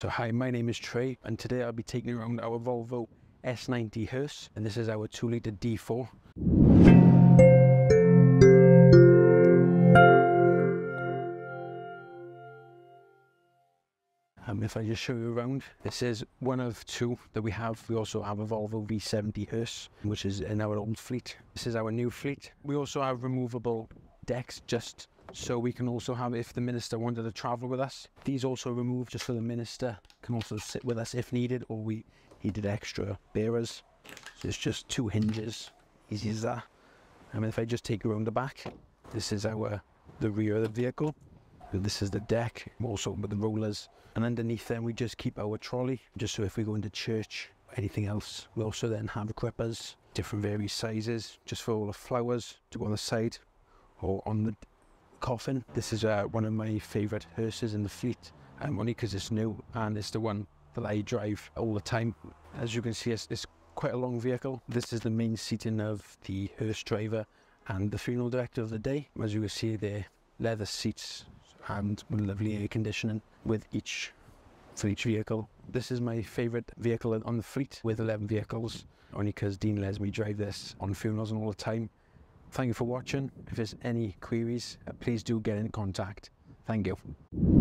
So hi, my name is Trey and today I'll be taking you around our Volvo S90 hearse and this is our 2 litre D4. Um, if I just show you around, this is one of two that we have. We also have a Volvo V70 hearse, which is in our old fleet. This is our new fleet. We also have removable decks just so we can also have if the minister wanted to travel with us these also remove just so the minister can also sit with us if needed or we he did extra bearers. So it's just two hinges. Easy as that. And if i just take around the back this is our the rear of the vehicle. This is the deck also with the rollers. And underneath them we just keep our trolley just so if we go into church anything else we also then have grippers different various sizes just for all the flowers to go on the side or on the coffin. This is uh, one of my favourite hearses in the fleet, um, only because it's new and it's the one that I drive all the time. As you can see, it's, it's quite a long vehicle. This is the main seating of the hearse driver and the funeral director of the day. As you can see, they're leather seats and lovely air conditioning with each for each vehicle. This is my favourite vehicle on the fleet with 11 vehicles, only because Dean lets me drive this on funerals and all the time. Thank you for watching. If there's any queries, uh, please do get in contact. Thank you.